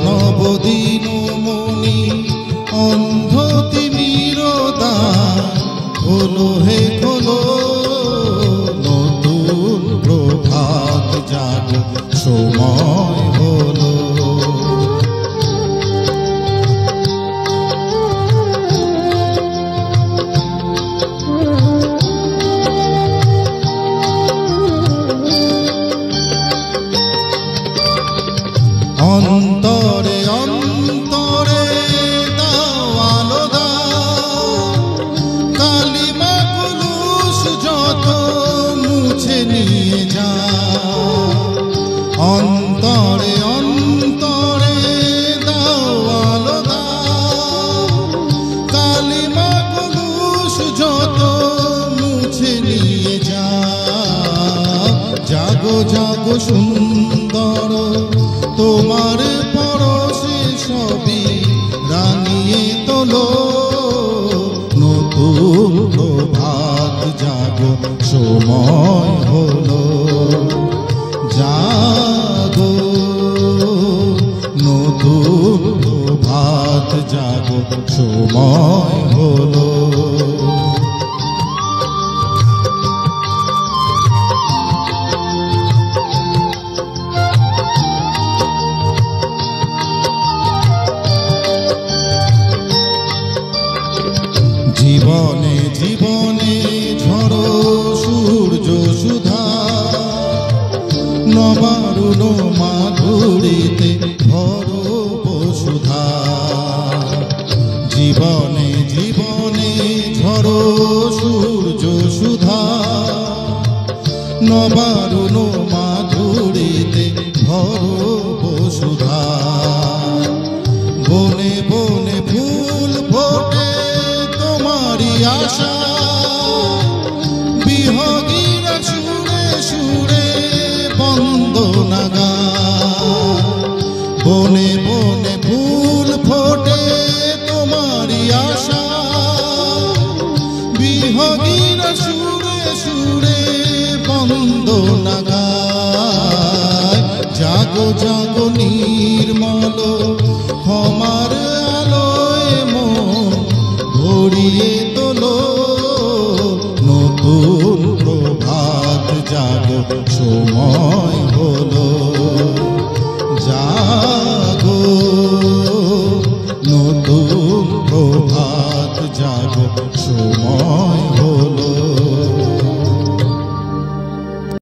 নবদিন মনি অন্ধ তিমির হলো হে হলো নতুন প্রভাত জাগ সময় অন্তরে দাও আলো দাও। কালিমা কুলুস যত মুছে নিয়ে যা অন্তরে অন্তরে দাও আলো দাও। কালিমা কুলুস যত মুছে নিয়ে যা জাগো জাগো সুন্দর তোমার তোলো নতুন প্রভাত জাগো সময় হলো। জাগো নতুন ভাত জাগো সময় হলো। জীবনে জীবনে ঝড়ো সূর্য সুধা। নবারুণ মাধুরীতে ভরো বসুধা। জীবনে জীবনে ঝড়ো সূর্য সুধা। নবারুণ আশা, বিহগীরা সুরে সুরে বন্দনা গা বনে বনে ফুল ফোটে তোমারই আশা, বিহগীরা সুরে সুরে বন্দনা গায় জাগো জাগো নির্মল, ক্ষমার আলোয় মন ভরিয়ে সময় হলো জাগো নতুন প্রভাত জাগো সময়